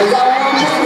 Gotta então, give é